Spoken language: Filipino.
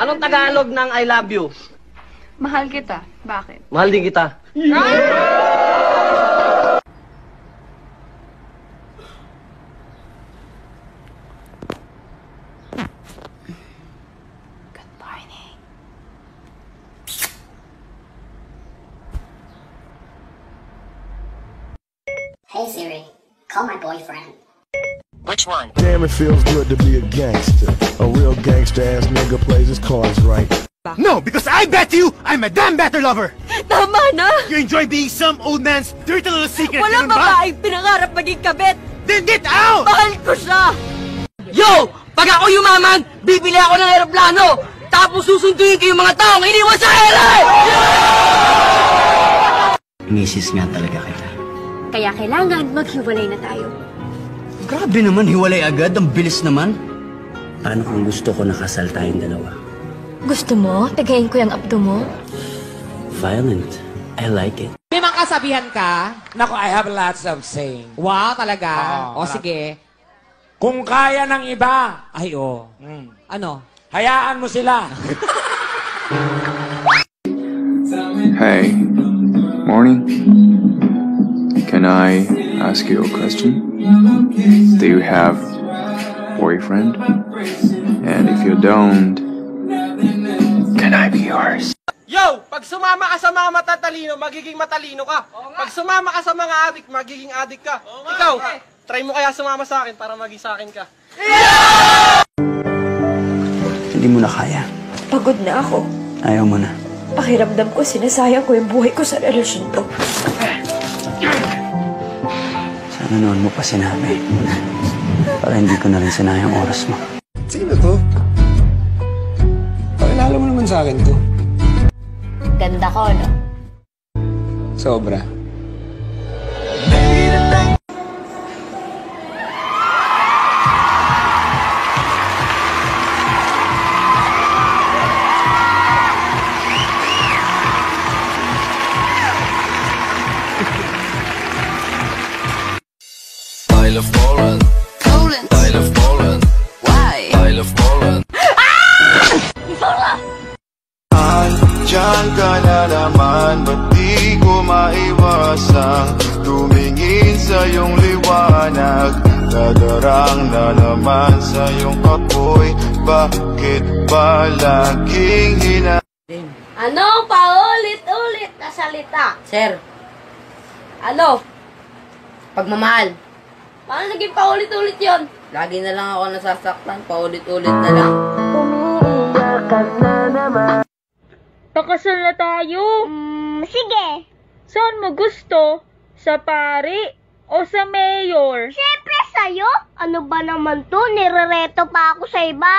Anong Tagalog ng I love you? Mahal kita. Bakit? Mahal din kita. Good morning. Hey Siri, call my boyfriend. Which one? Damn, it feels good to be a gangster. A real gangster ass nigga plays his cards right. No, because I bet you I'm a damn better lover. Tama na! You enjoy being some old man's dirty little secret, Walang babaeng pinangarap maging kabit! Then get out! Mahal ko siya! Yo! Pag ako yumaman, bibili ako ng aeroplano! Tapos susunduin ko yung mga taong iniwan sa ere! Misis nga talaga kita. Kaya kailangan maghiwalay na tayo. Grabe naman, hiwalay agad. Ang bilis naman. Paano kung gusto ko nakasal tayong dalawa? Gusto mo? Tagayin ko yung abdo mo? Violent. I like it. May mga kasabihan ka? Nako, I have lots of saying. Wow, talaga? Oo, o marami. sige. Kung kaya ng iba, ay oh. Ano? Hayaan mo sila. Hey, morning. Can I ask you a question? Do you have boyfriend? And if you don't, can I be yours? Yo! Pag sumama ka sa mga matatalino, magiging matalino ka. Pag sumama ka sa mga adik, magiging adik ka. Ikaw, try mo kaya sumama sa akin para maging sa akin ka. Hindi mo na kaya. Pagod na ako. Ayaw mo na. Pakiramdam ko, sinasayang ko yung buhay ko sa relasyon to. Sana noon mo pa sinabi. Para hindi ko na rin sinayang oras mo. Sino to? Pakilala mo naman sa akin to. Ganda ko, no? Sobra. Poland. Poland. I love Poland. Why? I love Poland. Diyan ka na naman, ba't di ko maiwasang Tumingin sa iyong liwanag Nadarang na naman sa iyong kapoy Bakit ba laging hina Ano? Paulit-ulit na salita. Sir, Ano? pagmamahal. Paano naging paulit-ulit yon? Lagi na lang ako nasasaktan. Paulit-ulit na lang. Pakasal na tayo. Mm, sige. Saan mo gusto? Sa pari o sa mayor? Siyempre sa'yo. Ano ba naman to? Nirereto pa ako sa iba.